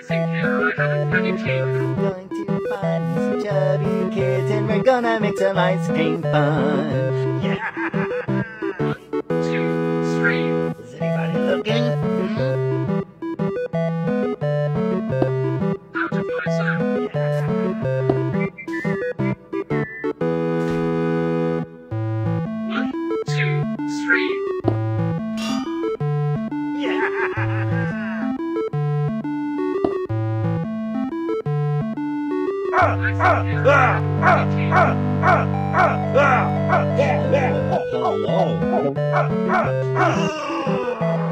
I think I have a funny teeth. We're going to find some chubby kids and we're gonna make some ice cream fun. Yeah. Two, three. Is anybody looking? Hmm? Hello.